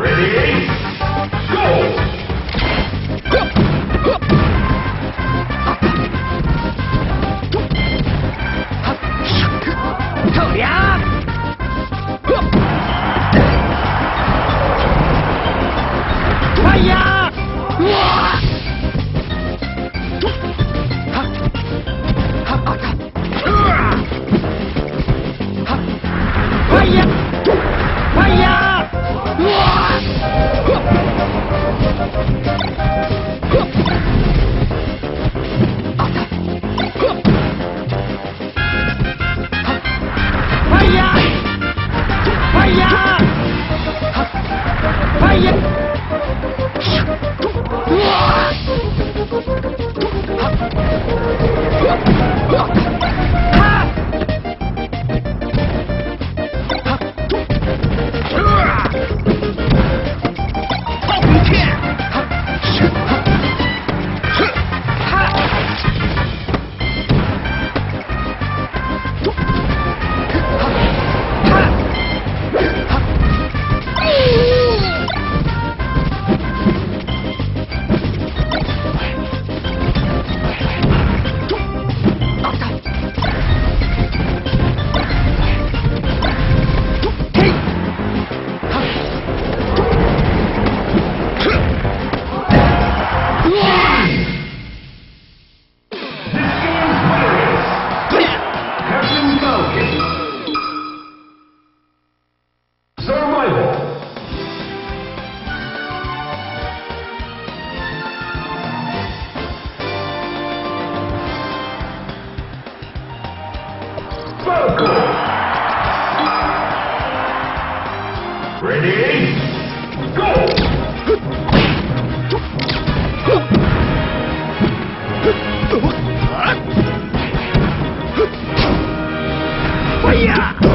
Ready? Go! 哎呀！